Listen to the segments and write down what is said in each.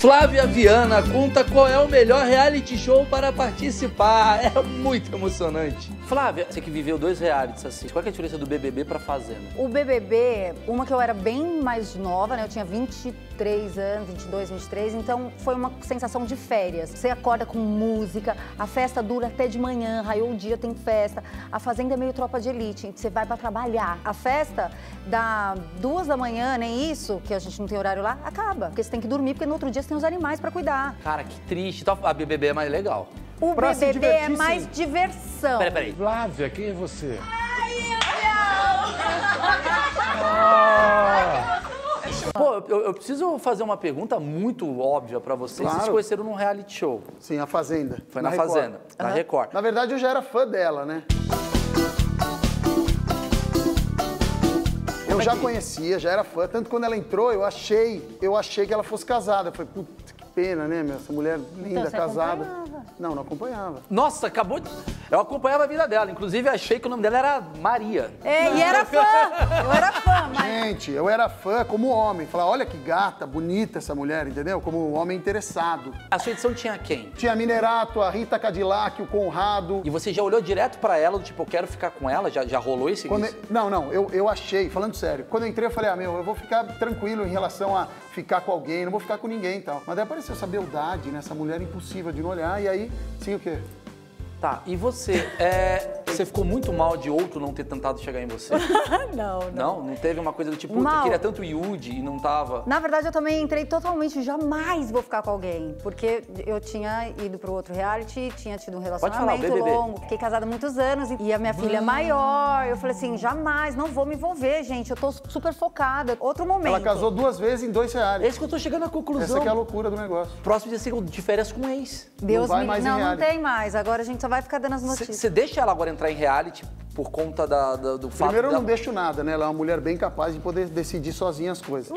Flávia Viana conta qual é o melhor reality show para participar. É muito emocionante. Flávia, você que viveu dois realities assim, qual é a diferença do BBB para Fazenda? O BBB, uma que eu era bem mais nova, né? Eu tinha 23 anos, 22, 23, então foi uma sensação de férias. Você acorda com música, a festa dura até de manhã, raiou o dia, tem festa. A Fazenda é meio tropa de elite, você vai para trabalhar. A festa dá duas da manhã, nem isso, que a gente não tem horário lá, acaba. Porque você tem que dormir, porque no outro dia você tem os animais para cuidar. Cara, que triste. Então a BBB é mais legal. O Pra BBB é mais sim. diversão. Peraí, peraí. Flávia, quem é você? Pô, eu, eu preciso fazer uma pergunta muito óbvia pra vocês. Vocês se Claro. conheceram num reality show. Sim, a Fazenda. Foi na, Record. Fazenda, na Record. Na verdade, eu já era fã dela, né? Já conhecia, já era fã. Tanto quando ela entrou, eu achei, eu achei que ela fosse casada. Eu falei, puta, pena, né, meu? Essa mulher linda, Então, casada. acompanhava? Não, não acompanhava. Nossa, acabou de... Eu acompanhava a vida dela. Inclusive, achei que o nome dela era Maria. É, e era fã. Eu era fã, mas Gente, eu era fã como homem. Falar, olha que gata, bonita essa mulher, entendeu? Como um homem interessado. A sua edição tinha quem? Tinha a Minerato, a Rita Cadillac, o Conrado. E você já olhou direto pra ela, do tipo, eu quero ficar com ela? Já, já rolou esse Quando eu- não, não, eu, eu achei, falando sério, quando eu entrei eu falei, ah, meu, eu vou ficar tranquilo em relação a ficar com alguém, não vou ficar com ninguém e tal. Mas daí apareceu essa beldade, né, essa mulher impossível de não olhar, e aí, sim, o quê? Tá, e você? É, você ficou muito mal de outro não ter tentado chegar em você? não, não. Não? Não teve uma coisa do tipo, eu Mal. queria tanto o Yudi e não tava... Na verdade, eu também entrei totalmente, jamais vou ficar com alguém. Porque eu tinha ido pro outro reality, tinha tido um falar, relacionamento BBB. longo, fiquei casada há muitos anos e a minha filha é maior. Eu falei assim, jamais, não vou me envolver, gente. Eu tô super focada. Outro momento. Ela casou duas vezes em dois É reais. isso que eu tô chegando à conclusão. Essa que é a loucura do negócio. Próximo dia ser de férias com ex. Deus Não vai me... mais em Não, não tem mais. Agora a gente só vai ficar dando as notícias. Você deixa ela agora entrar em reality por conta da- da- do fato Primeiro, eu não deixo nada, né? Ela é uma mulher bem capaz de poder decidir sozinha as coisas.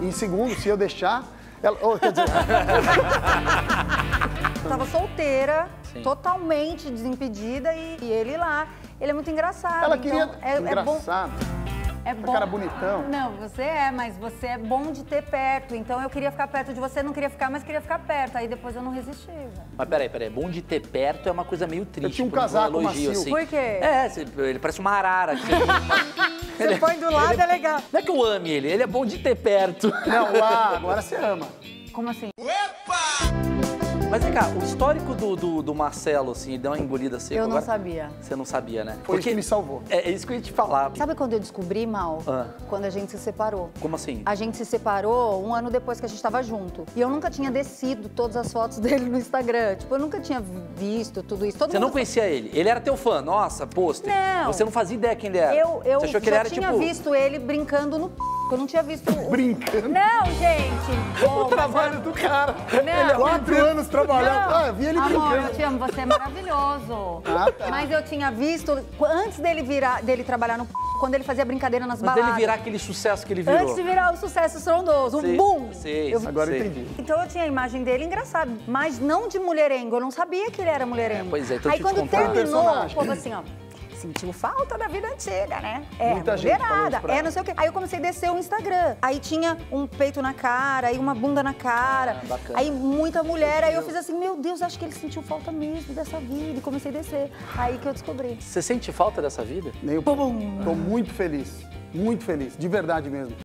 E em segundo, se eu deixar, ela, oh, quer dizer, Eu tava solteira, Sim. totalmente desimpedida e, e ele lá. Ele é muito engraçado. ela então queria é, é bom. É bom. cara bonitão. Não, você é, mas você é bom de ter perto. Então eu queria ficar perto de você, não queria ficar, mas queria ficar perto. Aí depois eu não resisti. velho. Mas peraí, peraí, bom de ter perto é uma coisa meio triste. tinha um casaco elogio, macio. assim. Por quê? É, ele parece uma arara. você- Você põe do lado, é legal. Não é que eu ame ele, ele é bom de ter perto. Não, lá, agora você ama. Como assim? Mas vem cá, o histórico do, do, do Marcelo, assim, ele deu uma engolida seca Eu não agora- sabia. Você não sabia, né? Foi isso que me salvou. É, é isso que eu ia te falar. Sabe quando eu descobri, Mal? Ah. Quando a gente se separou. Como assim? A gente se separou um ano depois que a gente tava junto. E eu nunca tinha descido todas as fotos dele no Instagram. Tipo, eu nunca tinha visto tudo isso. Todo Você não mundo- conhecia ele? Ele era teu fã, nossa, pôster. Não. Você não fazia ideia quem ele era. Eu, eu Você achou que já ele era tinha tipo. visto ele brincando no p. Eu não tinha visto. o- Brincando. Não, gente! Ô, O trabalho do cara. Ele é Não. quatro anos trabalhando. Não. Ah, eu vi ele Amor, brincando. eu te amo, você é maravilhoso. Ah, tá. Mas eu tinha visto, antes dele virar, dele trabalhar no p, quando ele fazia brincadeira nas Mas baladas. dele virar aquele sucesso que ele virou. Antes de virar o sucesso estrondoso, um boom. sei, Eu- Agora sei. eu entendi. Então eu tinha a imagem dele engraçado, mas não de mulherengo. Eu não sabia que ele era mulherengo. É, pois é, então Aí te quando contar. terminou, o povo assim, ó. Sentiu falta da vida antiga, né? É, Muita mulherada, é não sei o quê. Aí eu comecei a descer o Instagram. Aí tinha um peito na cara, aí uma bunda na cara. Ah, bacana. aí muita mulher. Aí eu fiz assim, meu Deus, acho que ele sentiu falta mesmo dessa vida. E comecei a descer. Aí que eu descobri. Você sente falta dessa vida? Nem o... Tô muito feliz. Muito feliz. De verdade mesmo.